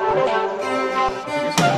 Música